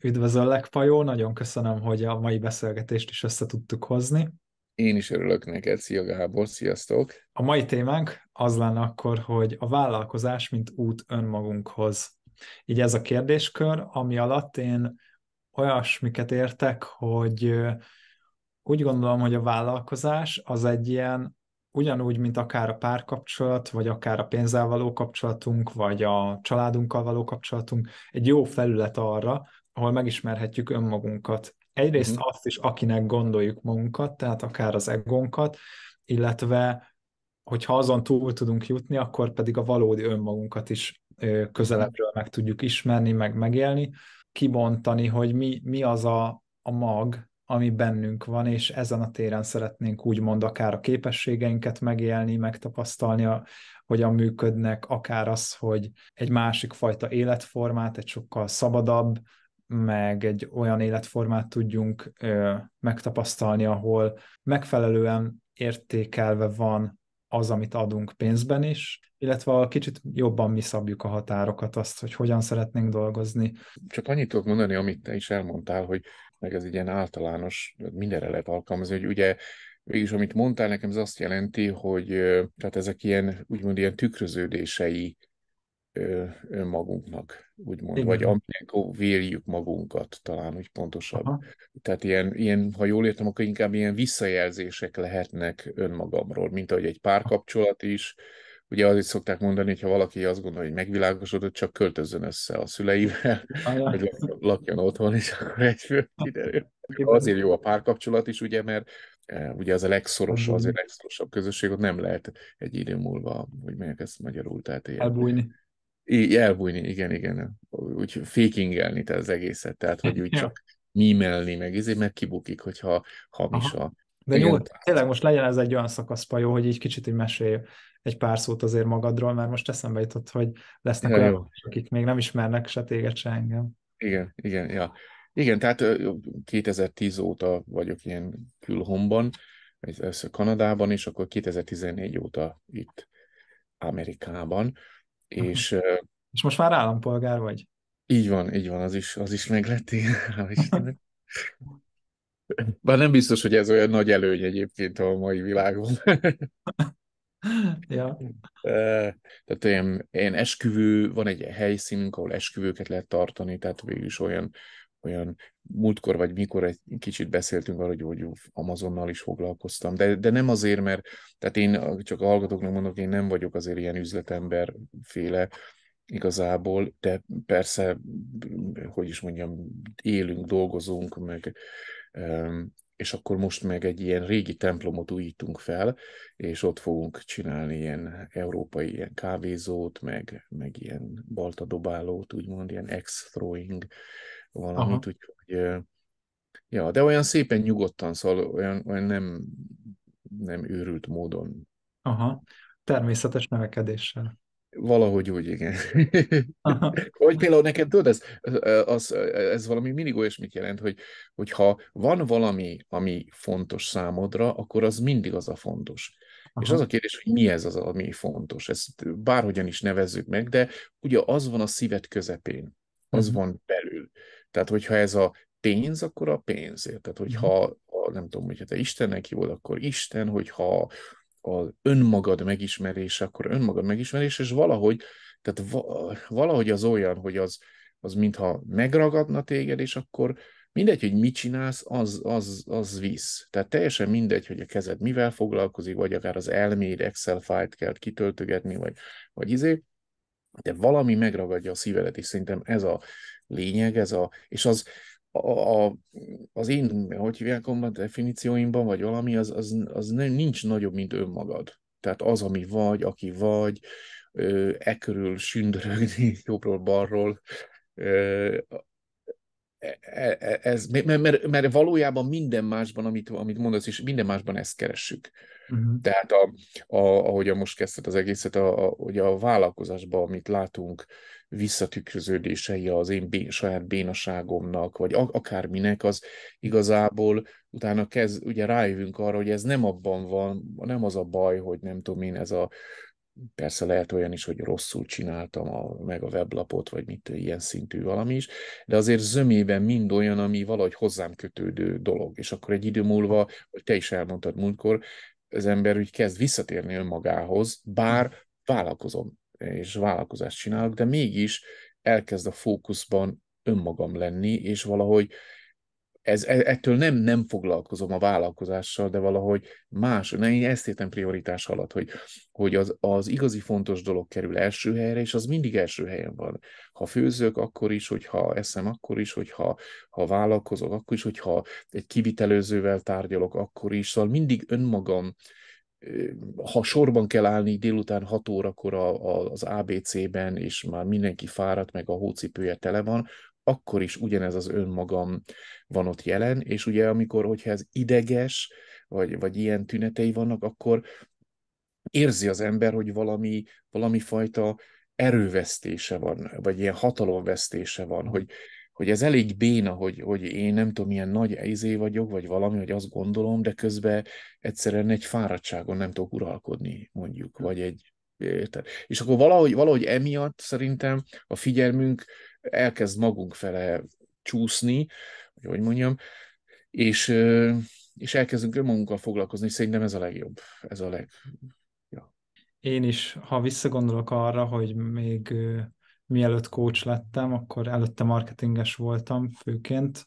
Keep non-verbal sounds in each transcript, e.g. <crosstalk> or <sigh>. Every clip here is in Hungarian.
Üdvözöllek, Pajó, nagyon köszönöm, hogy a mai beszélgetést is össze tudtuk hozni. Én is örülök neked, szia Gábor, sziasztok! A mai témánk az lenne akkor, hogy a vállalkozás, mint út önmagunkhoz. Így ez a kérdéskör, ami alatt én olyasmiket értek, hogy úgy gondolom, hogy a vállalkozás az egy ilyen ugyanúgy, mint akár a párkapcsolat, vagy akár a pénzzel való kapcsolatunk, vagy a családunkkal való kapcsolatunk, egy jó felület arra, ahol megismerhetjük önmagunkat. Egyrészt uh-huh. azt is, akinek gondoljuk magunkat, tehát akár az egonkat, illetve hogyha azon túl tudunk jutni, akkor pedig a valódi önmagunkat is közelebbről meg tudjuk ismerni, meg megélni, kibontani, hogy mi, mi az a, a mag, ami bennünk van, és ezen a téren szeretnénk úgymond akár a képességeinket megélni, megtapasztalni, a, hogyan működnek, akár az, hogy egy másik fajta életformát, egy sokkal szabadabb, meg egy olyan életformát tudjunk ö, megtapasztalni, ahol megfelelően értékelve van az, amit adunk pénzben is, illetve a kicsit jobban mi szabjuk a határokat, azt, hogy hogyan szeretnénk dolgozni. Csak annyit tudok mondani, amit te is elmondtál, hogy meg ez egy ilyen általános, mindenre lehet alkalmazni, hogy ugye Végülis, amit mondtál nekem, ez azt jelenti, hogy tehát ezek ilyen, úgymond ilyen tükröződései önmagunknak, úgymond, Igen. vagy amikor véljük magunkat, talán úgy pontosabb. Aha. Tehát ilyen, ilyen, ha jól értem, akkor inkább ilyen visszajelzések lehetnek önmagamról, mint ahogy egy párkapcsolat is, Ugye azért szokták mondani, hogy ha valaki azt gondolja, hogy megvilágosodott, csak költözzön össze a szüleivel, hogy <laughs> lakjon otthon, és akkor egy fő kiderül. Azért jó a párkapcsolat is, ugye, mert e, ugye az a legszorosabb, azért legszorosabb közösség, ott nem lehet egy idő múlva, hogy melyek ezt magyarul, tehát ilyen... Elbújni. I, elbújni, igen, igen. Úgy fakingelni tehát az egészet, tehát hogy úgy csak mímelni, meg ezért meg kibukik, hogyha hamis Aha. a... De jó, tényleg most legyen ez egy olyan szakaszpajó, hogy így kicsit így mesélj egy pár szót azért magadról, mert most eszembe jutott, hogy lesznek ja, olyan, akik még nem ismernek se téged, se engem. Igen, igen, ja. Igen, tehát 2010 óta vagyok ilyen külhomban, először Kanadában, és akkor 2014 óta itt Amerikában, és... <laughs> Uh-huh. És most már állampolgár vagy? Így van, így van, az is, az is meglett, igen, <laughs> Bár nem biztos, hogy ez olyan nagy előny egyébként a mai világban. <laughs> ja. Tehát ilyen, ilyen esküvő, van egy helyszínünk, ahol esküvőket lehet tartani, tehát végül is olyan, olyan múltkor vagy mikor egy kicsit beszéltünk arra, hogy, hogy Amazonnal is foglalkoztam, de, de nem azért, mert tehát én csak a hallgatóknak mondok, én nem vagyok azért ilyen üzletember féle igazából, de persze, hogy is mondjam, élünk, dolgozunk, meg és akkor most meg egy ilyen régi templomot újítunk fel, és ott fogunk csinálni ilyen európai ilyen kávézót, meg, meg ilyen baltadobálót, úgymond ilyen ex-throwing valamit, úgyhogy ja, de olyan szépen nyugodtan, szóval olyan, olyan nem, nem őrült módon. Aha, természetes növekedéssel. Valahogy úgy, igen. <laughs> hogy például neked, tudod, ez, az, ez valami mindig olyasmit jelent, hogy, hogy ha van valami, ami fontos számodra, akkor az mindig az a fontos. Aha. És az a kérdés, hogy mi ez az, ami fontos. Ezt bárhogyan is nevezzük meg, de ugye az van a szíved közepén, az uh-huh. van belül. Tehát, hogyha ez a pénz, akkor a pénz. Tehát, hogyha, uh-huh. nem tudom, hogyha te Istennek hívod, akkor Isten, hogyha az önmagad megismerése, akkor önmagad megismerése, és valahogy, tehát valahogy az olyan, hogy az, az mintha megragadna téged, és akkor mindegy, hogy mit csinálsz, az, az, az visz. Tehát teljesen mindegy, hogy a kezed mivel foglalkozik, vagy akár az elméd Excel fájlt kell kitöltögetni, vagy, vagy izé, de valami megragadja a szívedet, és szerintem ez a lényeg, ez a, és az, a, a, az én, hogy hívják a definícióimban, vagy valami, az, az, az nem, nincs nagyobb, mint önmagad. Tehát az, ami vagy, aki vagy, e körül sündörögni <laughs> jobbról-balról, e, e, ez, mert, mert, mert valójában minden másban, amit, amit mondasz, és minden másban ezt keressük. Uh-huh. Tehát a, a, ahogy most kezdted az egészet, a, a, hogy a vállalkozásban, amit látunk, visszatükröződései az én bé, saját bénaságomnak, vagy akárminek, az igazából utána kezd, ugye rájövünk arra, hogy ez nem abban van, nem az a baj, hogy nem tudom én, ez a persze lehet olyan is, hogy rosszul csináltam a, meg a weblapot, vagy mit, ilyen szintű valami is, de azért zömében mind olyan, ami valahogy hozzám kötődő dolog. És akkor egy idő múlva, hogy te is elmondtad múltkor, az ember úgy kezd visszatérni önmagához, bár vállalkozom, és vállalkozást csinálok, de mégis elkezd a fókuszban önmagam lenni, és valahogy ez, e, ettől nem, nem foglalkozom a vállalkozással, de valahogy más, nem, én ezt értem prioritás alatt, hogy, hogy az, az igazi fontos dolog kerül első helyre, és az mindig első helyen van. Ha főzök, akkor is, hogyha eszem, akkor is, hogyha ha vállalkozok, akkor is, hogyha egy kivitelőzővel tárgyalok, akkor is, szóval mindig önmagam ha sorban kell állni délután 6 órakor a, a, az ABC-ben, és már mindenki fáradt, meg a hócipője tele van, akkor is ugyanez az önmagam van ott jelen, és ugye amikor, hogyha ez ideges, vagy, vagy ilyen tünetei vannak, akkor érzi az ember, hogy valami, valami fajta erővesztése van, vagy ilyen hatalomvesztése van, hogy, hogy ez elég béna, hogy, hogy én nem tudom, milyen nagy izé vagyok, vagy valami, hogy azt gondolom, de közben egyszerűen egy fáradtságon nem tudok uralkodni, mondjuk, vagy egy Érted? És akkor valahogy, valahogy emiatt szerintem a figyelmünk elkezd magunk fele csúszni, vagy hogy mondjam, és, és elkezdünk önmagunkkal foglalkozni, és szerintem ez a legjobb. Ez a leg... Ja. Én is, ha visszagondolok arra, hogy még mielőtt coach lettem, akkor előtte marketinges voltam főként,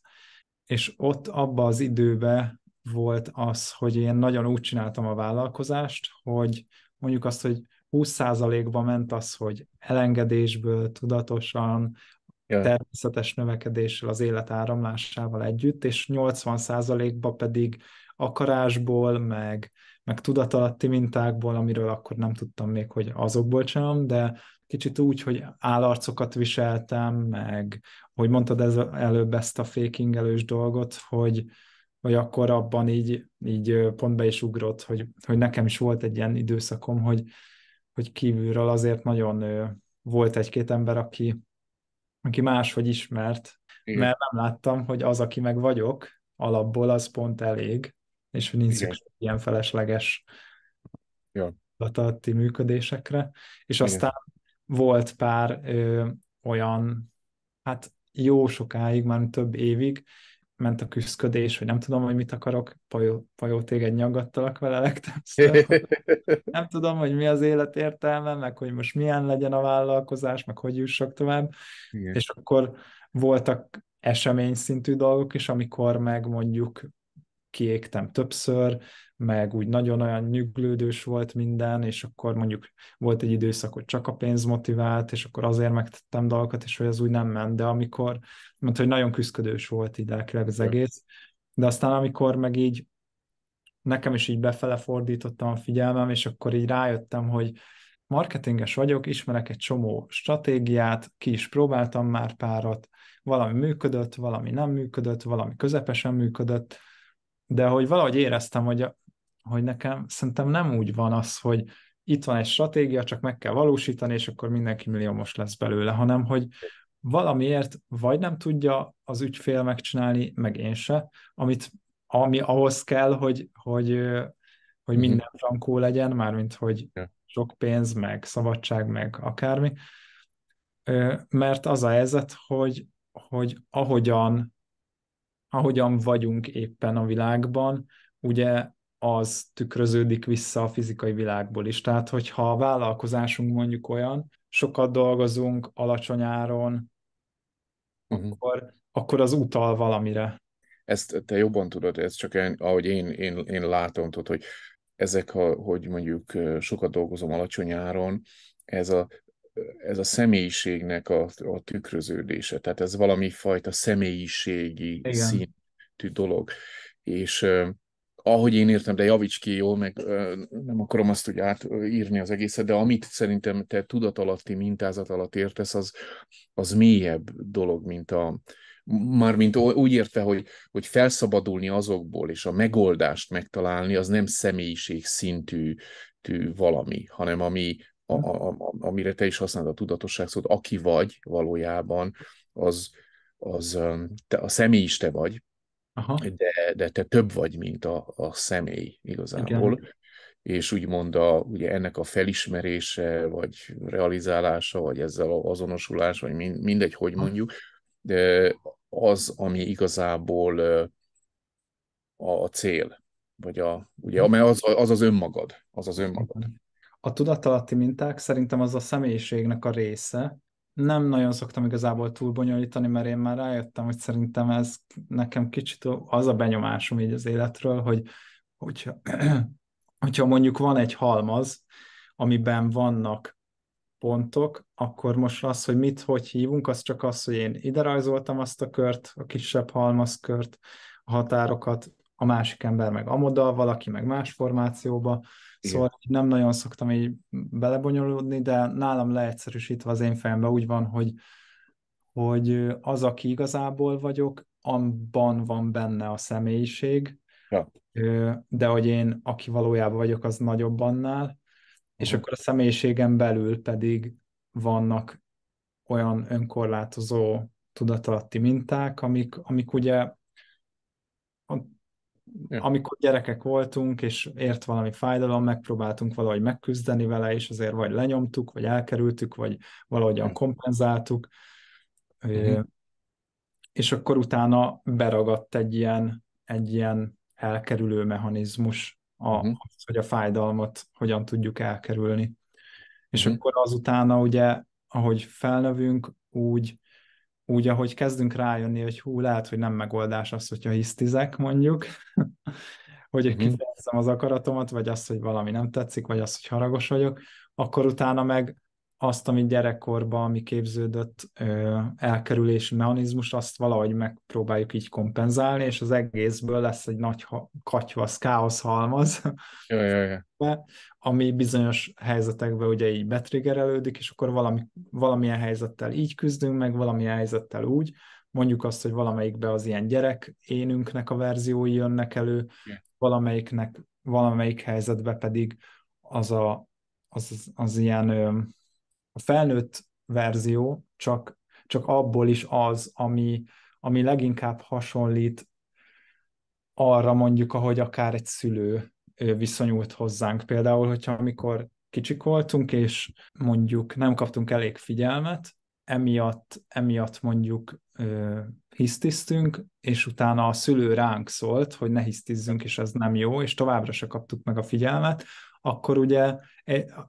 és ott abba az időbe volt az, hogy én nagyon úgy csináltam a vállalkozást, hogy mondjuk azt, hogy 20%-ba ment az, hogy elengedésből, tudatosan, ja. természetes növekedéssel, az élet áramlásával együtt, és 80%-ba pedig akarásból, meg, meg tudatalatti mintákból, amiről akkor nem tudtam még, hogy azokból csinálom, de kicsit úgy, hogy állarcokat viseltem, meg hogy mondtad ez, előbb ezt a fakingelős dolgot, hogy, hogy akkor abban így, így pont be is ugrott, hogy, hogy nekem is volt egy ilyen időszakom, hogy, hogy kívülről azért nagyon volt egy-két ember, aki, aki máshogy ismert, Igen. mert nem láttam, hogy az, aki meg vagyok, alapból az pont elég, és hogy nincs szükség ilyen felesleges ja. működésekre. És Igen. aztán volt pár ö, olyan, hát jó sokáig, már több évig, ment a küzdködés, hogy nem tudom, hogy mit akarok, Pajó, Pajó téged nyaggattalak vele legtöbbször. <laughs> nem tudom, hogy mi az élet értelme, meg hogy most milyen legyen a vállalkozás, meg hogy jussak tovább. Igen. És akkor voltak esemény szintű dolgok is, amikor meg mondjuk kiégtem többször, meg úgy nagyon olyan nyuglődős volt minden, és akkor mondjuk volt egy időszak, hogy csak a pénz motivált, és akkor azért megtettem dolgokat, és hogy az úgy nem ment, de amikor, mert hogy nagyon küzdködős volt így lelkileg az egész, de aztán amikor meg így nekem is így befele fordítottam a figyelmem, és akkor így rájöttem, hogy marketinges vagyok, ismerek egy csomó stratégiát, ki is próbáltam már párat, valami működött, valami nem működött, valami közepesen működött, de hogy valahogy éreztem, hogy, hogy nekem szerintem nem úgy van az, hogy itt van egy stratégia, csak meg kell valósítani, és akkor mindenki milliómos lesz belőle, hanem hogy valamiért vagy nem tudja az ügyfél megcsinálni, meg én se, amit, ami ahhoz kell, hogy, hogy, hogy mhm. minden frankó legyen, mármint hogy sok pénz, meg szabadság, meg akármi. Mert az a helyzet, hogy, hogy ahogyan ahogyan vagyunk éppen a világban, ugye az tükröződik vissza a fizikai világból is. Tehát, hogyha a vállalkozásunk mondjuk olyan, sokat dolgozunk alacsony áron, uh-huh. akkor, akkor az utal valamire. Ezt te jobban tudod, ez csak én, ahogy én, én, én látom, tudod, hogy ezek, hogy mondjuk sokat dolgozom alacsony áron, ez a ez a személyiségnek a, a tükröződése. Tehát ez valami fajta személyiségi Igen. szintű dolog. És uh, ahogy én értem, de javíts ki jól, meg uh, nem akarom azt úgy átírni az egészet, de amit szerintem te tudatalatti mintázat alatt értesz, az, az mélyebb dolog, mint a, Mármint úgy értve, hogy, hogy felszabadulni azokból, és a megoldást megtalálni, az nem személyiség szintű tű valami, hanem ami, a, a, a, amire te is használod a tudatosság szót, aki vagy valójában, az, az te, a személy is te vagy, Aha. De, de te több vagy, mint a, a személy igazából. Igen. és úgymond a, ugye ennek a felismerése, vagy realizálása, vagy ezzel a azonosulás, vagy mindegy, hogy mondjuk, de az, ami igazából a cél, vagy a, ugye, amely az, az az önmagad, az az önmagad. A tudatalatti minták szerintem az a személyiségnek a része. Nem nagyon szoktam igazából túlbonyolítani, mert én már rájöttem, hogy szerintem ez nekem kicsit az a benyomásom így az életről, hogy hogyha, <clears throat> hogyha mondjuk van egy halmaz, amiben vannak pontok, akkor most az, hogy mit, hogy hívunk, az csak az, hogy én ide rajzoltam azt a kört, a kisebb halmazkört, a határokat, a másik ember meg amoda, valaki meg más formációba, Igen. szóval nem nagyon szoktam így belebonyolódni, de nálam leegyszerűsítve az én fejemben úgy van, hogy, hogy az, aki igazából vagyok, abban van benne a személyiség, ja. de hogy én, aki valójában vagyok, az nagyobb annál, és akkor a személyiségem belül pedig vannak olyan önkorlátozó tudatalatti minták, amik, amik ugye. Amikor gyerekek voltunk, és ért valami fájdalom, megpróbáltunk valahogy megküzdeni vele, és azért vagy lenyomtuk, vagy elkerültük, vagy valahogyan kompenzáltuk, uh-huh. és akkor utána beragadt egy ilyen, egy ilyen elkerülő mechanizmus, a, uh-huh. hogy a fájdalmat hogyan tudjuk elkerülni. És uh-huh. akkor azutána ugye, ahogy felnövünk, úgy úgy, ahogy kezdünk rájönni, hogy hú, lehet, hogy nem megoldás az, hogyha hisztizek, mondjuk, <laughs> hogy uh-huh. kifejezem az akaratomat, vagy azt, hogy valami nem tetszik, vagy azt, hogy haragos vagyok, akkor utána meg azt, ami gyerekkorban, ami képződött ö, elkerülési mechanizmus, azt valahogy megpróbáljuk így kompenzálni, és az egészből lesz egy nagy ha- katyvasz, káosz halmaz, ja, ja, ja. ami bizonyos helyzetekben ugye így betriggerelődik, és akkor valami, valamilyen helyzettel így küzdünk meg, valamilyen helyzettel úgy, mondjuk azt, hogy valamelyikbe az ilyen gyerek énünknek a verziói jönnek elő, valamelyiknek, valamelyik helyzetbe pedig az a, az, az, az ilyen a felnőtt verzió csak, csak abból is az, ami, ami leginkább hasonlít arra mondjuk, ahogy akár egy szülő viszonyult hozzánk. Például, hogyha amikor kicsik voltunk, és mondjuk nem kaptunk elég figyelmet, emiatt, emiatt mondjuk ö, hisztisztünk, és utána a szülő ránk szólt, hogy ne hisztizzünk, és ez nem jó, és továbbra se kaptuk meg a figyelmet, akkor ugye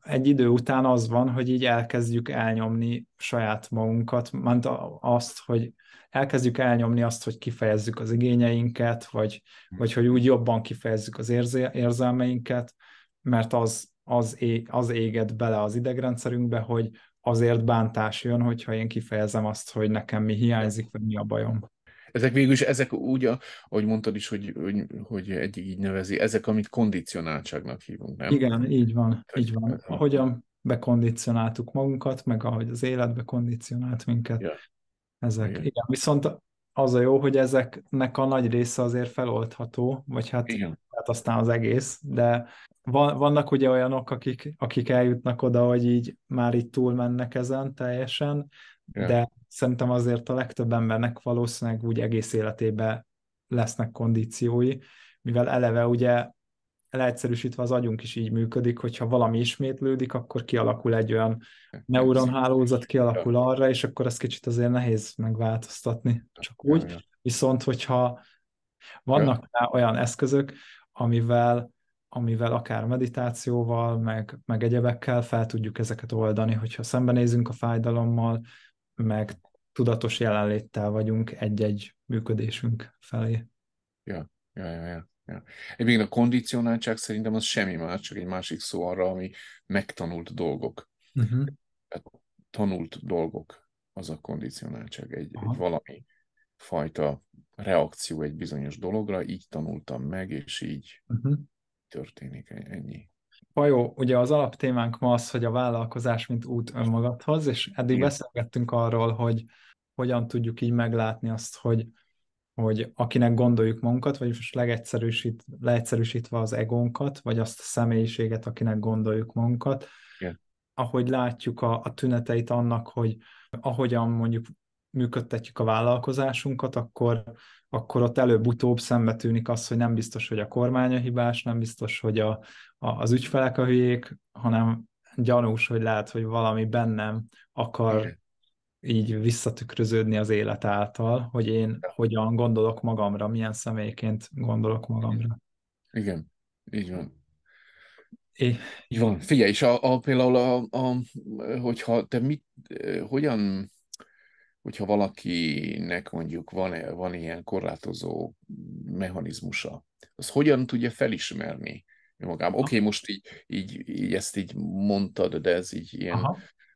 egy idő után az van, hogy így elkezdjük elnyomni saját magunkat, mert azt, hogy elkezdjük elnyomni azt, hogy kifejezzük az igényeinket, vagy, vagy hogy úgy jobban kifejezzük az érzelmeinket, mert az, az, ég, az éget bele az idegrendszerünkbe, hogy azért bántás jön, hogyha én kifejezem azt, hogy nekem mi hiányzik, vagy mi a bajom. Ezek végül is, ezek úgy, ahogy mondtad is, hogy, hogy, hogy egyik így nevezi, ezek, amit kondicionáltságnak hívunk, nem? Igen, így van, így van. Ahogyan bekondicionáltuk magunkat, meg ahogy az életbe kondicionált minket. Yeah. Ezek, igen. igen. Viszont az a jó, hogy ezeknek a nagy része azért feloldható, vagy hát, igen. hát aztán az egész, de van, vannak ugye olyanok, akik, akik eljutnak oda, hogy így már itt túlmennek ezen teljesen, yeah. de szerintem azért a legtöbb embernek valószínűleg úgy egész életében lesznek kondíciói, mivel eleve ugye leegyszerűsítve az agyunk is így működik, hogyha valami ismétlődik, akkor kialakul egy olyan neuronhálózat, kialakul arra, és akkor ez kicsit azért nehéz megváltoztatni, csak úgy. Viszont, hogyha vannak rá olyan eszközök, amivel amivel akár meditációval, meg, meg egyebekkel fel tudjuk ezeket oldani, hogyha szembenézünk a fájdalommal, meg tudatos jelenléttel vagyunk egy-egy működésünk felé. Ja, ja, ja, ja. ja. Még a kondicionáltság szerintem az semmi más, csak egy másik szó arra, ami megtanult dolgok. Uh-huh. Tanult dolgok, az a kondicionáltság. Egy, egy valami fajta reakció egy bizonyos dologra, így tanultam meg, és így uh-huh. történik ennyi. Pajó, ugye az alaptémánk ma az, hogy a vállalkozás mint út önmagadhoz, és eddig Igen. beszélgettünk arról, hogy hogyan tudjuk így meglátni azt, hogy, hogy akinek gondoljuk magunkat, vagy most legegyszerűsít, leegyszerűsítve az egónkat, vagy azt a személyiséget, akinek gondoljuk magunkat, Igen. ahogy látjuk a, a tüneteit annak, hogy ahogyan mondjuk működtetjük a vállalkozásunkat, akkor, akkor ott előbb-utóbb szembe tűnik az, hogy nem biztos, hogy a kormány a hibás, nem biztos, hogy a, a, az ügyfelek a hülyék, hanem gyanús, hogy lehet, hogy valami bennem akar így visszatükröződni az élet által, hogy én hogyan gondolok magamra, milyen személyként gondolok magamra. Igen, így van. É. Így van. Figyelj, és a, a, például, a, a, hogyha te mit, hogyan, hogyha valakinek mondjuk van, van ilyen korlátozó mechanizmusa, az hogyan tudja felismerni magában? Oké, okay, most így, így, így ezt így mondtad, de ez így ilyen, Aha.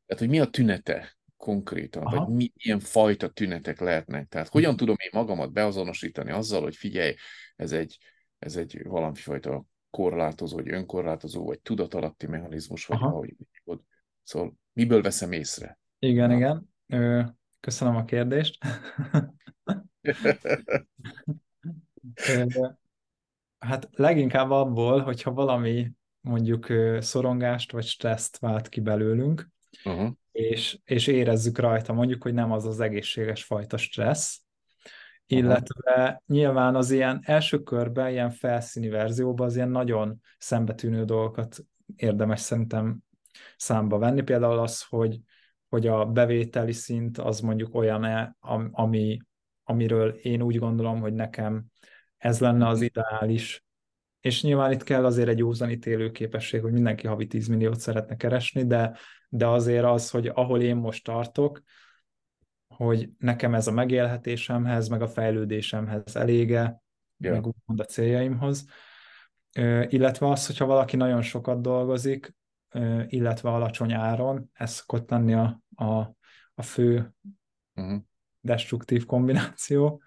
tehát hogy mi a tünete konkrétan, Aha. vagy mi, milyen fajta tünetek lehetnek? Tehát hogyan tudom én magamat beazonosítani azzal, hogy figyelj, ez egy, ez egy valami fajta korlátozó, vagy önkorlátozó, vagy tudatalatti mechanizmus, vagy Aha. ahogy. Szóval miből veszem észre? Igen, Na. igen. Ö, köszönöm a kérdést. <laughs> hát leginkább abból, hogyha valami mondjuk szorongást vagy stresszt vált ki belőlünk, uh-huh. és, és érezzük rajta mondjuk, hogy nem az az egészséges fajta stressz, illetve Aha. nyilván az ilyen első körben, ilyen felszíni verzióban az ilyen nagyon szembetűnő dolgokat érdemes szerintem számba venni. Például az, hogy, hogy a bevételi szint az mondjuk olyan, ami, amiről én úgy gondolom, hogy nekem ez lenne az mhm. ideális. És nyilván itt kell azért egy józan képesség, hogy mindenki havi 10 milliót szeretne keresni, de, de azért az, hogy ahol én most tartok, hogy nekem ez a megélhetésemhez, meg a fejlődésemhez elége, yeah. meg úgymond a céljaimhoz. Illetve az, hogyha valaki nagyon sokat dolgozik, illetve alacsony áron, ez szokott lenni a, a, a fő uh-huh. destruktív kombináció.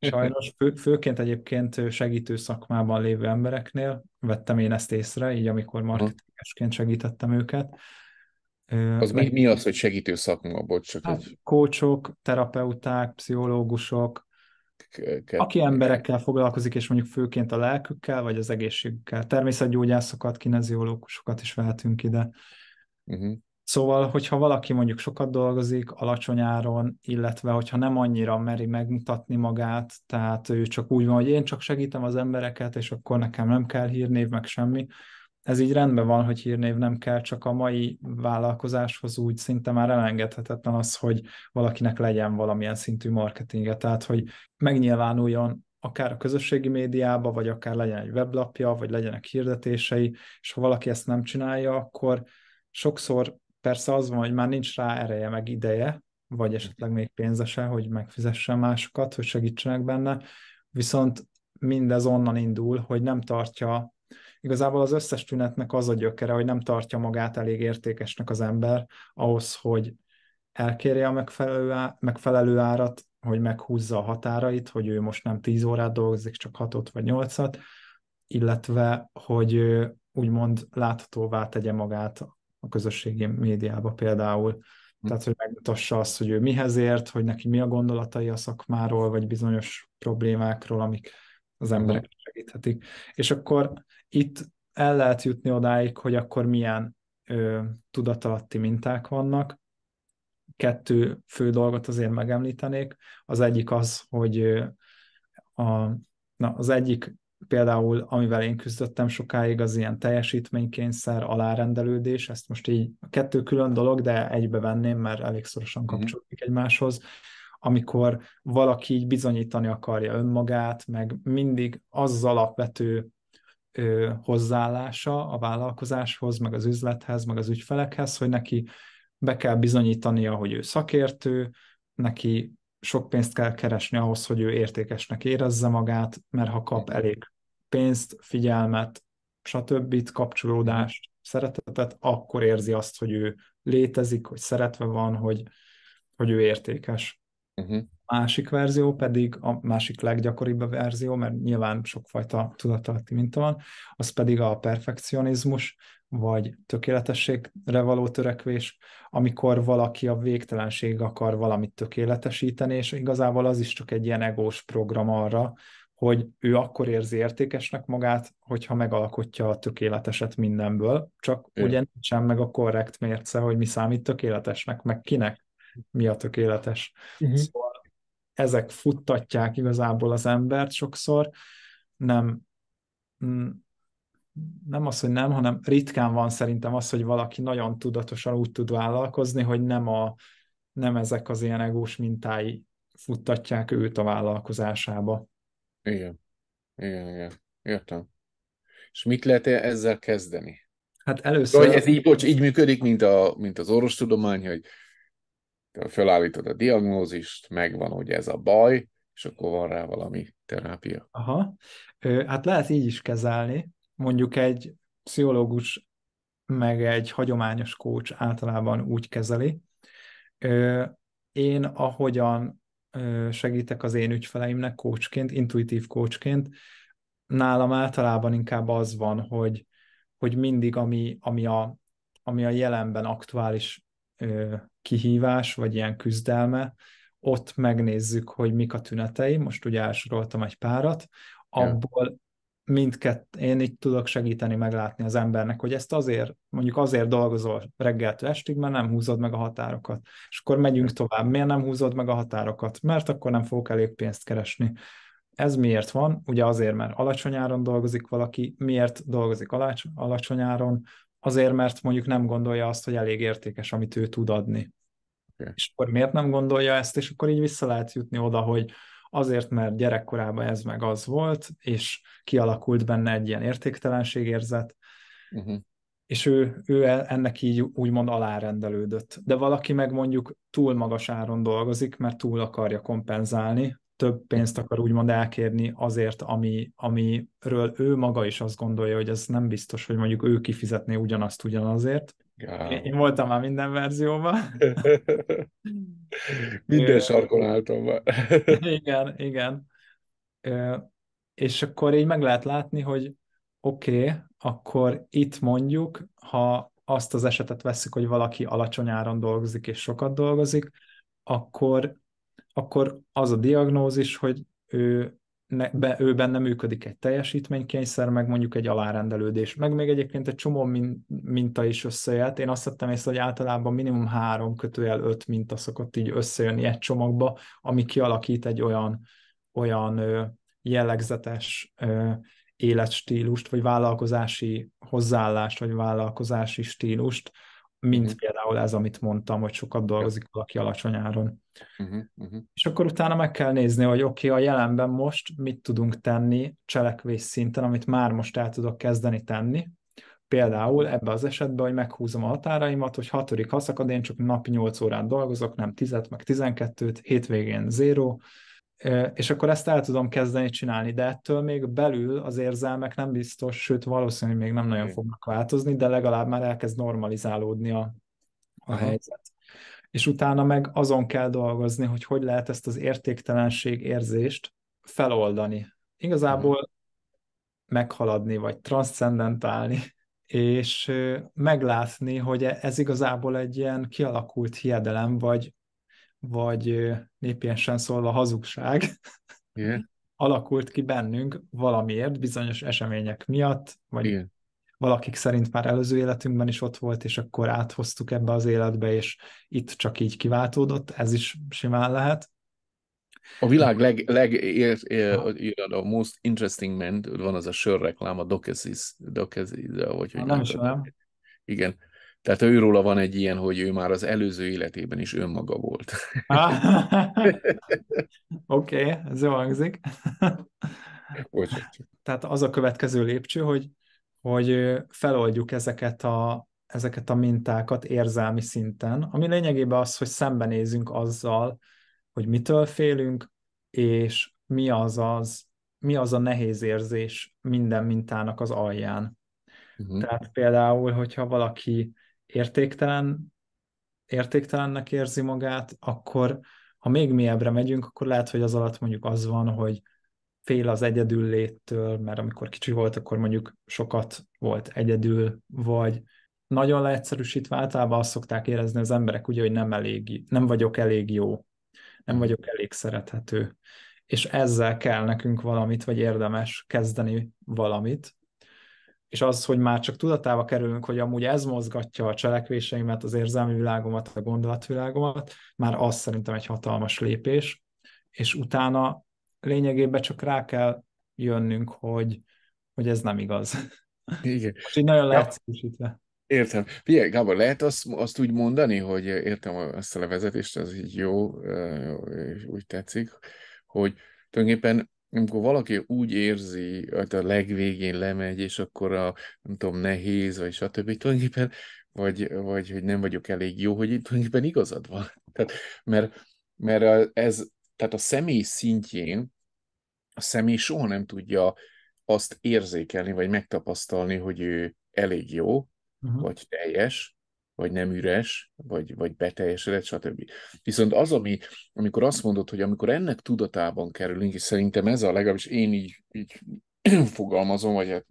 Sajnos fő, főként egyébként segítő szakmában lévő embereknél vettem én ezt észre, így amikor marketingesként segítettem őket, az mi, mi az, hogy segítő szakma? Bocs, csak hát, egy... Kócsok, terapeuták, pszichológusok, aki emberekkel foglalkozik, és mondjuk főként a lelkükkel, vagy az egészségükkel. Természetgyógyászokat, kineziológusokat is vehetünk ide. Uh-huh. Szóval, hogyha valaki mondjuk sokat dolgozik, alacsony áron, illetve hogyha nem annyira meri megmutatni magát, tehát ő csak úgy van, hogy én csak segítem az embereket, és akkor nekem nem kell hírnév, meg semmi, ez így rendben van, hogy hírnév nem kell, csak a mai vállalkozáshoz úgy szinte már elengedhetetlen az, hogy valakinek legyen valamilyen szintű marketingje, tehát hogy megnyilvánuljon akár a közösségi médiába, vagy akár legyen egy weblapja, vagy legyenek hirdetései, és ha valaki ezt nem csinálja, akkor sokszor persze az van, hogy már nincs rá ereje, meg ideje, vagy esetleg még pénzese, hogy megfizessen másokat, hogy segítsenek benne, viszont mindez onnan indul, hogy nem tartja Igazából az összes tünetnek az a gyökere, hogy nem tartja magát elég értékesnek az ember ahhoz, hogy elkérje a megfelelő, á, megfelelő árat, hogy meghúzza a határait, hogy ő most nem 10 órát dolgozik, csak 6 vagy 8-at, illetve, hogy úgymond láthatóvá tegye magát a közösségi médiába például. Hm. Tehát, hogy megmutassa azt, hogy ő mihez ért, hogy neki mi a gondolatai a szakmáról, vagy bizonyos problémákról, amik az emberek segíthetik. És akkor itt el lehet jutni odáig, hogy akkor milyen ö, tudatalatti minták vannak. Kettő fő dolgot azért megemlítenék. Az egyik az, hogy a, na, az egyik például, amivel én küzdöttem sokáig, az ilyen teljesítménykényszer, alárendelődés, ezt most így a kettő külön dolog, de egybe venném, mert elég szorosan mhm. kapcsolódik mm. egymáshoz amikor valaki így bizonyítani akarja önmagát, meg mindig az alapvető ö, hozzáállása a vállalkozáshoz, meg az üzlethez, meg az ügyfelekhez, hogy neki be kell bizonyítania, hogy ő szakértő, neki sok pénzt kell keresni ahhoz, hogy ő értékesnek érezze magát, mert ha kap elég pénzt, figyelmet, stb. kapcsolódást, szeretetet, akkor érzi azt, hogy ő létezik, hogy szeretve van, hogy, hogy ő értékes. Uh-huh. Másik verzió pedig, a másik leggyakoribb verzió, mert nyilván sokfajta tudatalatti minta van, az pedig a perfekcionizmus, vagy tökéletességre való törekvés, amikor valaki a végtelenség akar valamit tökéletesíteni, és igazából az is csak egy ilyen egós program arra, hogy ő akkor érzi értékesnek magát, hogyha megalkotja a tökéleteset mindenből, csak é. ugye nincsen meg a korrekt mérce, hogy mi számít tökéletesnek, meg kinek mi a tökéletes. Mhm. Szóval ezek futtatják igazából az embert sokszor, nem, mm, nem az, hogy nem, hanem ritkán van szerintem az, hogy valaki nagyon tudatosan úgy tud vállalkozni, hogy nem, a, nem ezek az ilyen egós mintái futtatják őt a vállalkozásába. Igen. Igen, igen. Értem. És mit lehet ezzel kezdeni? Hát Szóval először... ez így, bocs, így működik, mint, a, mint az orvostudomány, hogy te felállítod a diagnózist, megvan, hogy ez a baj, és akkor van rá valami terápia. Aha. Hát lehet így is kezelni. Mondjuk egy pszichológus meg egy hagyományos coach általában úgy kezeli. Én ahogyan segítek az én ügyfeleimnek coachként, intuitív coachként, nálam általában inkább az van, hogy, hogy mindig ami, ami, a, ami a jelenben aktuális kihívás, vagy ilyen küzdelme, ott megnézzük, hogy mik a tünetei, most ugye elsoroltam egy párat, abból mindkett, én így tudok segíteni meglátni az embernek, hogy ezt azért, mondjuk azért dolgozol reggeltől estig, mert nem húzod meg a határokat. És akkor megyünk tovább. Miért nem húzod meg a határokat? Mert akkor nem fogok elég pénzt keresni. Ez miért van? Ugye azért, mert alacsony áron dolgozik valaki. Miért dolgozik alacs- alacsony áron? Azért, mert mondjuk nem gondolja azt, hogy elég értékes, amit ő tud adni. Oké. És akkor miért nem gondolja ezt? És akkor így vissza lehet jutni oda, hogy azért, mert gyerekkorában ez meg az volt, és kialakult benne egy ilyen értéktelenségérzet, Uh-huh. és ő, ő e- ennek így úgymond alárendelődött. De valaki meg mondjuk túl magas áron dolgozik, mert túl akarja kompenzálni, több pénzt akar úgymond elkérni azért, ami, amiről ő maga is azt gondolja, hogy ez nem biztos, hogy mondjuk ő kifizetné ugyanazt ugyanazért. Ja. Én, voltam már minden verzióban. <laughs> Minden sarkon álltam már. <laughs> igen, igen. És akkor így meg lehet látni, hogy oké, okay, akkor itt mondjuk, ha azt az esetet veszik, hogy valaki alacsony áron dolgozik és sokat dolgozik, akkor, akkor az a diagnózis, hogy ő, ne, be, ő benne működik egy teljesítménykényszer, meg mondjuk egy alárendelődés, meg még egyébként egy csomó min, minta is összejött. Én azt vettem észre, hogy általában minimum három kötőjel öt minta szokott így összejönni egy csomagba, ami kialakít egy olyan, olyan ö, jellegzetes ö, életstílust, vagy vállalkozási hozzáállást, vagy vállalkozási stílust, mint Mhm. például ez, amit mondtam, hogy sokat dolgozik valaki alacsony áron. Uh-huh, uh-huh. És akkor utána meg kell nézni, hogy oké, okay, a jelenben most mit tudunk tenni cselekvés szinten, amit már most el tudok kezdeni tenni. Például ebbe az esetben, hogy meghúzom a határaimat, hogy hatodik haszakad, én csak napi 8 órán dolgozok, nem 10 meg 12-t, hétvégén zéro, és akkor ezt el tudom kezdeni csinálni, de ettől még belül az érzelmek nem biztos, sőt valószínűleg még nem nagyon fognak változni, de legalább már elkezd normalizálódni a, a Aha. helyzet. És utána meg azon kell dolgozni, hogy hogy lehet ezt az értéktelenség érzést feloldani. Igazából meghaladni, vagy transzcendentálni, és meglátni, hogy e- ez igazából egy ilyen kialakult hiedelem, vagy, vagy ö, népiesen szólva hazugság <laughs> Igen, alakult ki bennünk valamiért, bizonyos események miatt, vagy igen. valakik szerint már előző életünkben is ott volt, és akkor áthoztuk ebbe az életbe, és itt csak így kiváltódott, ez is simán lehet. A világ leg, leg ér, ér, a most interesting man, van az a sörreklám, a Dokesis, Dokesis, vagy hogy Nem mondtad. ismerem. Igen. Tehát őróla van egy ilyen, hogy ő már az előző életében is önmaga volt. <laughs> Oké, okay, ez jó hangzik. <laughs> Tehát az a következő lépcső, hogy, hogy feloldjuk ezeket a, ezeket a mintákat érzelmi szinten, ami lényegében az, hogy szembenézünk azzal, hogy mitől félünk, és mi az, az, mi az a nehéz érzés minden mintának az alján. Uh-huh. Tehát például, hogyha valaki értéktelen, értéktelennek érzi magát, akkor ha még mélyebbre megyünk, akkor lehet, hogy az alatt mondjuk az van, hogy fél az egyedül léttől, mert amikor kicsi volt, akkor mondjuk sokat volt egyedül, vagy nagyon leegyszerűsítve általában azt szokták érezni az emberek, ugye, hogy nem, elég, nem vagyok elég jó, nem vagyok elég szerethető. És ezzel kell nekünk valamit, vagy érdemes kezdeni valamit. És az, hogy már csak tudatába kerülünk, hogy amúgy ez mozgatja a cselekvéseimet, az érzelmi világomat, a gondolatvilágomat, már az szerintem egy hatalmas lépés, és utána lényegében csak rá kell jönnünk, hogy, hogy ez nem igaz. Igen. <laughs> Most így nagyon leegyszerűsítve. Értem. Figyelj, Gábor, lehet azt, azt úgy mondani, hogy értem azt a levezetést, az így jó, úgy tetszik, hogy tulajdonképpen amikor valaki úgy érzi, hogy a legvégén lemegy, és akkor a, nem tudom, nehéz, vagy stb. tulajdonképpen, vagy, vagy hogy nem vagyok elég jó, hogy itt tulajdonképpen igazad van. <laughs> Tehát, mert, mert ez, tehát a személy szintjén a személy soha nem tudja azt érzékelni, vagy megtapasztalni, hogy ő elég jó, uh-huh. vagy teljes, vagy nem üres, vagy, vagy beteljesedett, stb. Viszont az, ami, amikor azt mondod, hogy amikor ennek tudatában kerülünk, és szerintem ez a, legalábbis én így, így <clears throat> fogalmazom, vagy hát,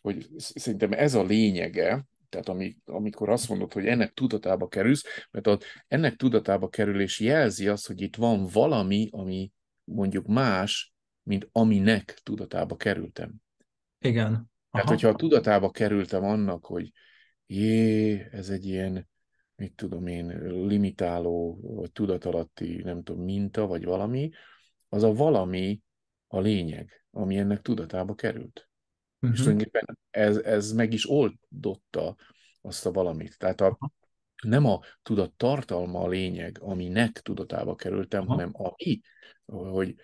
hogy szerintem ez a lényege, tehát ami, amikor azt mondod, hogy ennek tudatába kerülsz, mert a, ennek tudatába kerülés jelzi azt, hogy itt van valami, ami mondjuk más, mint aminek tudatába kerültem. Igen. Aha. Tehát, hogyha a tudatába kerültem annak, hogy jé, ez egy ilyen, mit tudom én, limitáló, vagy tudatalatti, nem tudom, minta, vagy valami, az a valami a lényeg, ami ennek tudatába került. Uh-huh. És mhm. tulajdonképpen ez, ez meg is oldotta azt a valamit. Tehát a, nem a tudat tartalma a lényeg, aminek tudatába kerültem, Aha. hanem ami, hogy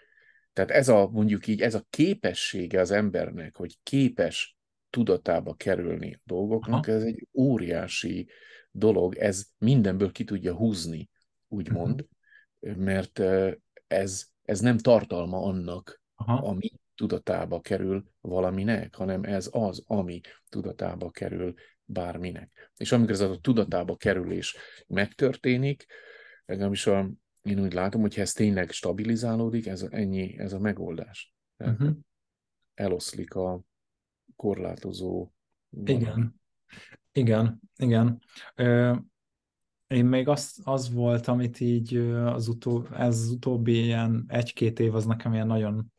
tehát ez a, mondjuk így, ez a képessége az embernek, hogy képes tudatába kerülni a dolgoknak, Aha. ez egy óriási dolog, ez mindenből ki tudja húzni, úgymond, uh-huh. mert ez, ez nem tartalma annak, Aha. ami tudatába kerül valaminek, hanem ez az, ami tudatába kerül bárminek. És amikor ez a tudatába kerülés megtörténik, legalábbis a, én úgy látom, hogy ez tényleg stabilizálódik, ez ennyi, ez a megoldás. uh-huh. Eloszlik a korlátozó. Igen. Igen, igen. Ö, én még az, az volt, amit így az, utó, ez az utóbbi ilyen egy-két év az nekem ilyen nagyon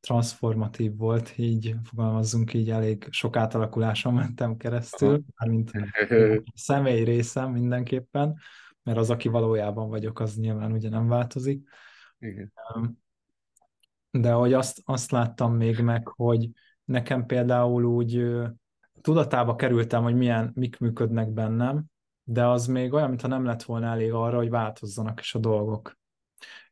transformatív volt, így fogalmazzunk, így elég sok átalakuláson mentem keresztül, mármint <laughs> személy részem mindenképpen, mert az, aki valójában vagyok, az nyilván ugye nem változik. Igen. De hogy azt, azt láttam még meg, hogy nekem például úgy tudatába kerültem, hogy milyen, mik működnek bennem, de az még olyan, mintha nem lett volna elég arra, hogy változzanak is a dolgok.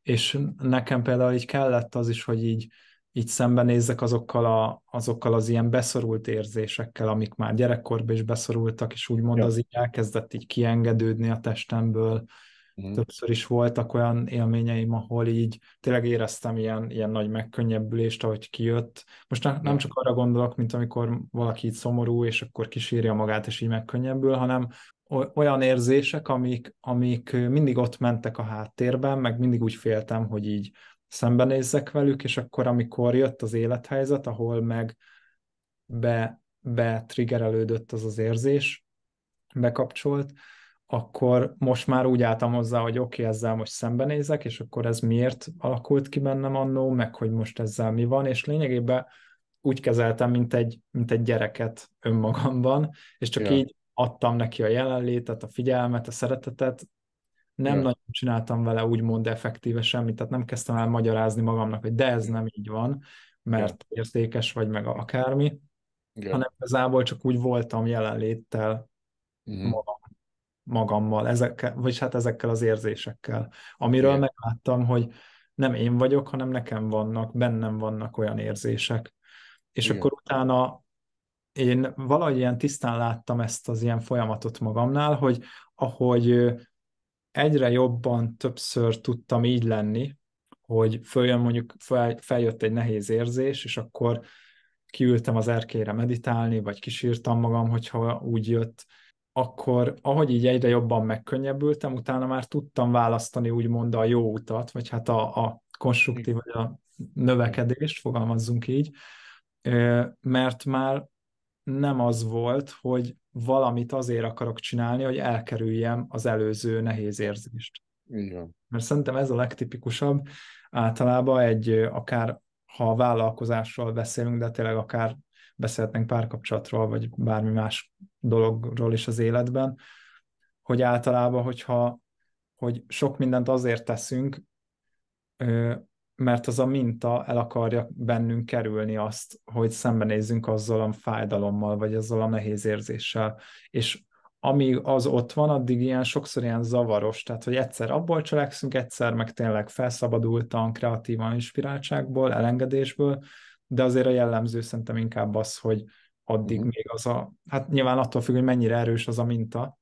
És nekem például így kellett az is, hogy így így szembenézzek azokkal, a, azokkal az ilyen beszorult érzésekkel, amik már gyerekkorban is beszorultak, és úgymond ja. az így elkezdett így kiengedődni a testemből. Mm. Többször is voltak olyan élményeim, ahol így tényleg éreztem ilyen, ilyen nagy megkönnyebbülést, ahogy kijött. Most nem, nem csak arra gondolok, mint amikor valaki így szomorú, és akkor kísírja magát, és így megkönnyebbül, hanem olyan érzések, amik, amik mindig ott mentek a háttérben, meg mindig úgy féltem, hogy így szembenézzek velük, és akkor, amikor jött az élethelyzet, ahol meg be, betriggerelődött az az érzés, bekapcsolt, akkor most már úgy álltam hozzá, hogy oké, okay, ezzel most szembenézek, és akkor ez miért alakult ki bennem annó, meg hogy most ezzel mi van, és lényegében úgy kezeltem, mint egy, mint egy gyereket önmagamban, és csak ja. így adtam neki a jelenlétet, a figyelmet, a szeretetet, nem ja. nagyon csináltam vele úgymond effektíve semmit, tehát nem kezdtem el magyarázni magamnak, hogy de ez nem így van, mert ja. értékes vagy meg akármi, ja. hanem igazából csak úgy voltam jelenléttel uh-huh. magam, magammal, ezekkel, vagy hát ezekkel az érzésekkel, amiről ja. megláttam, hogy nem én vagyok, hanem nekem vannak, bennem vannak olyan érzések. És Igen. akkor utána én valahogy ilyen tisztán láttam ezt az ilyen folyamatot magamnál, hogy ahogy egyre jobban többször tudtam így lenni, hogy följön mondjuk, fel, feljött egy nehéz érzés, és akkor kiültem az erkére meditálni, vagy kisírtam magam, hogyha úgy jött, akkor ahogy így egyre jobban megkönnyebbültem, utána már tudtam választani úgymond a jó utat, vagy hát a, a konstruktív, vagy a növekedést, fogalmazzunk így, mert már nem az volt, hogy valamit azért akarok csinálni, hogy elkerüljem az előző nehéz érzést. Igen. Mert szerintem ez a legtipikusabb. Általában egy, akár ha vállalkozásról beszélünk, de tényleg akár beszélhetnénk párkapcsolatról, vagy bármi más dologról is az életben, hogy általában, hogyha hogy sok mindent azért teszünk, mert az a minta el akarja bennünk kerülni azt, hogy szembenézzünk azzal a fájdalommal, vagy azzal a nehéz érzéssel. És amíg az ott van, addig ilyen sokszor ilyen zavaros, tehát hogy egyszer abból cselekszünk, egyszer meg tényleg felszabadultan, kreatívan, inspiráltságból, elengedésből, de azért a jellemző szerintem inkább az, hogy addig uh-huh. még az a, hát nyilván attól függ, hogy mennyire erős az a minta,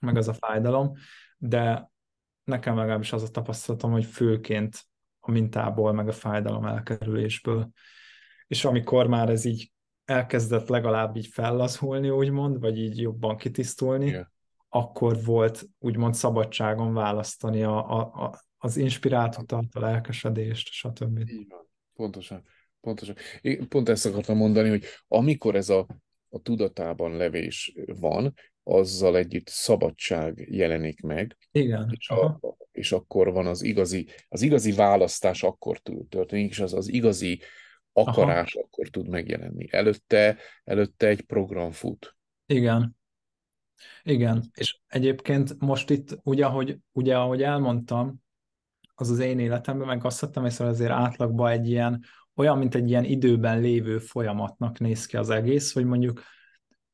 meg az a fájdalom, de nekem legalábbis az a tapasztalatom, hogy főként a mintából, meg a fájdalom elkerülésből. És amikor már ez így elkezdett legalább így fellazulni, úgymond, vagy így jobban kitisztulni, yeah. akkor volt úgymond szabadságon választani a, a, a, az inspirált utat, a lelkesedést, stb. Így van. Pontosan. Pontosan. Én pont ezt akartam mondani, hogy amikor ez a, a tudatában levés van, azzal együtt szabadság jelenik meg. Igen. És, a, és akkor van az igazi, az igazi választás akkor történik, és az az igazi akarás Aha. akkor tud megjelenni. Előtte, előtte egy program fut. Igen. Igen, és egyébként most itt, ugye ahogy, ugye, ahogy elmondtam, az az én életemben, meg azt vettem észre, azért átlagban egy ilyen, olyan, mint egy ilyen időben lévő folyamatnak néz ki az egész, hogy mondjuk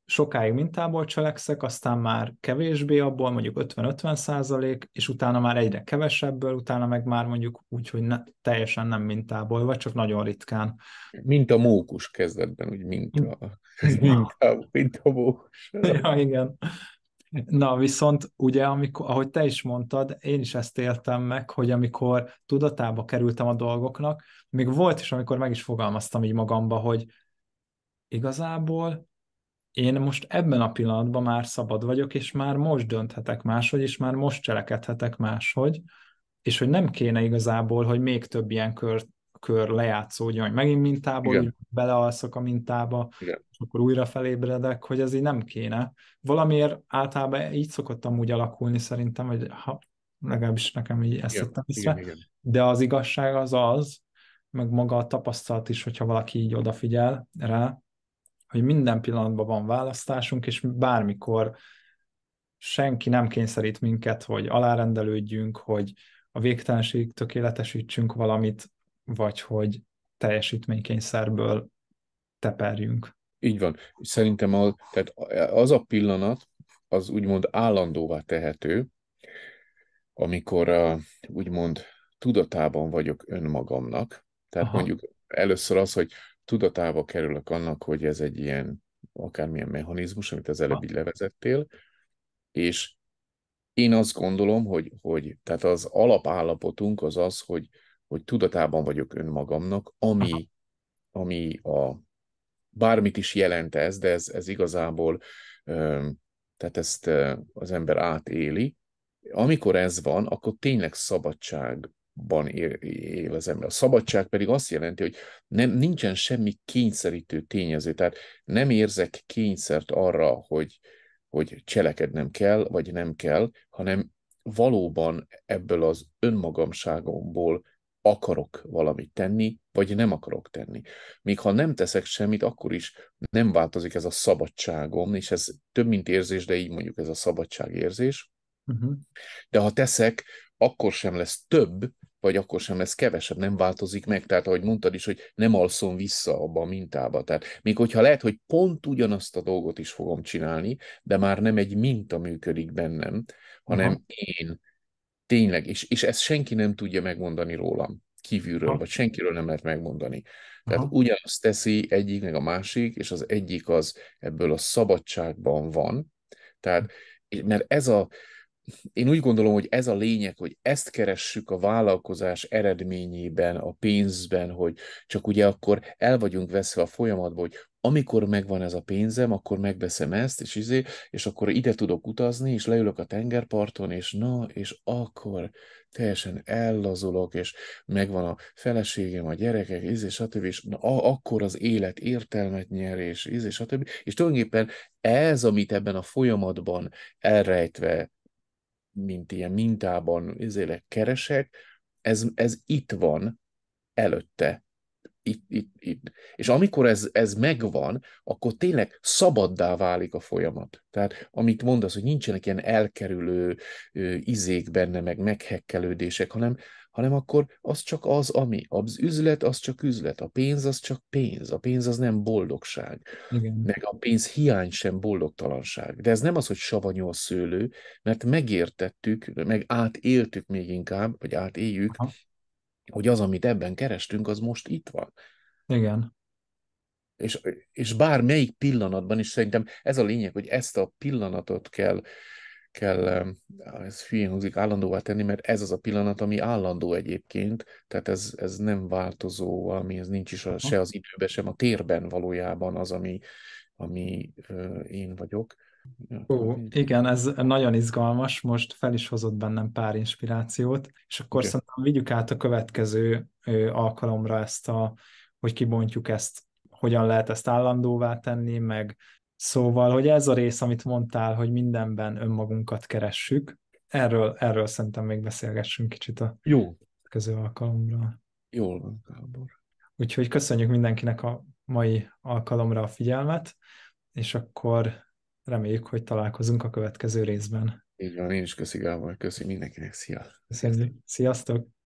sokáig mintából cselekszek, aztán már kevésbé abból, mondjuk 50-50 százalék, és utána már egyre kevesebből, utána meg már mondjuk úgy, hogy ne, teljesen nem mintából, vagy csak nagyon ritkán. Mint a mókus kezdetben, úgy mint a, mint a, mint a mókus. Ja, igen. Na, viszont ugye, amikor, ahogy te is mondtad, én is ezt éltem meg, hogy amikor tudatába kerültem a dolgoknak, még volt is, amikor meg is fogalmaztam így magamba, hogy igazából én most ebben a pillanatban már szabad vagyok, és már most dönthetek máshogy, és már most cselekedhetek máshogy, és hogy nem kéne igazából, hogy még több ilyen kör, kör lejátszódjon, hogy megint mintából Igen. belealszok a mintába, Igen. És akkor újra felébredek, hogy ez így nem kéne. Valamiért általában így szokottam úgy alakulni szerintem, hogy ha, legalábbis nekem így ezt tettem észre, de az igazság az az, meg maga a tapasztalat is, hogyha valaki így odafigyel rá, hogy minden pillanatban van választásunk, és bármikor senki nem kényszerít minket, hogy alárendelődjünk, hogy a végtelenség tökéletesítsünk valamit, vagy hogy teljesítménykényszerből teperjünk. Így van. Szerintem az, tehát az a pillanat, az úgymond állandóvá tehető, amikor uh, úgymond tudatában vagyok önmagamnak. Tehát Aha. mondjuk először az, hogy tudatába kerülök annak, hogy ez egy ilyen akármilyen mechanizmus, amit az előbb így levezettél, és én azt gondolom, hogy, hogy tehát az alapállapotunk az az, hogy, hogy tudatában vagyok önmagamnak, ami, ami a bármit is jelent ez, de ez, ez igazából, tehát ezt az ember átéli. Amikor ez van, akkor tényleg szabadság ban él, él az ember. A szabadság pedig azt jelenti, hogy nem, nincsen semmi kényszerítő tényező, tehát nem érzek kényszert arra, hogy, hogy cselekednem kell, vagy nem kell, hanem valóban ebből az önmagamságomból akarok valamit tenni, vagy nem akarok tenni. Míg ha nem teszek semmit, akkor is nem változik ez a szabadságom, és ez több, mint érzés, de így mondjuk ez a szabadságérzés. Uh-huh. De ha teszek, akkor sem lesz több, vagy akkor sem lesz kevesebb, nem változik meg. Tehát, ahogy mondtad is, hogy nem alszom vissza abba a mintába. Tehát még hogyha lehet, hogy pont ugyanazt a dolgot is fogom csinálni, de már nem egy minta működik bennem, hanem Aha. én tényleg, és, és ezt senki nem tudja megmondani rólam kívülről, Aha. vagy senkiről nem lehet megmondani. Tehát Aha. ugyanazt teszi egyik, meg a másik, és az egyik az ebből a szabadságban van. Tehát, mert ez a, én úgy gondolom, hogy ez a lényeg, hogy ezt keressük a vállalkozás eredményében, a pénzben, hogy csak ugye akkor el vagyunk veszve a folyamatba, hogy amikor megvan ez a pénzem, akkor megveszem ezt, és, izé, és akkor ide tudok utazni, és leülök a tengerparton, és na, és akkor teljesen ellazulok, és megvan a feleségem, a gyerekek, izé, stb., és na, akkor az élet értelmet nyer, és izé, stb. És tulajdonképpen ez, amit ebben a folyamatban elrejtve mint ilyen mintában izélek keresek, ez, ez itt van előtte. Itt, itt, itt. És amikor ez, ez megvan, akkor tényleg szabaddá válik a folyamat. Tehát amit mondasz, hogy nincsenek ilyen elkerülő ö, izék benne, meg meghekkelődések, hanem, hanem akkor az csak az, ami. Az üzlet az csak üzlet, a pénz az csak pénz, a pénz az nem boldogság. Igen. Meg a pénz hiány sem boldogtalanság. De ez nem az, hogy savanyú a szőlő, mert megértettük, meg átéltük még inkább, vagy átéljük, Aha hogy az, amit ebben kerestünk, az most itt van. Igen. És, és bármelyik pillanatban is szerintem ez a lényeg, hogy ezt a pillanatot kell, kell ez hülyén húzik, állandóvá tenni, mert ez az a pillanat, ami állandó egyébként, tehát ez, ez nem változó valami, ez nincs is a, se az időben, sem a térben valójában az, ami, ami én vagyok. Ó, igen, ez nagyon izgalmas, most fel is hozott bennem pár inspirációt, és akkor okay. szerintem vigyük át a következő alkalomra ezt a, hogy kibontjuk ezt, hogyan lehet ezt állandóvá tenni, meg szóval, hogy ez a rész, amit mondtál, hogy mindenben önmagunkat keressük, erről, erről szerintem még beszélgessünk kicsit a Jó. következő alkalomra. Jól van, Gábor. Úgyhogy köszönjük mindenkinek a mai alkalomra a figyelmet, és akkor reméljük, hogy találkozunk a következő részben. Így van, én is köszi Gábor, köszi mindenkinek, szia! Köszönjük, sziasztok!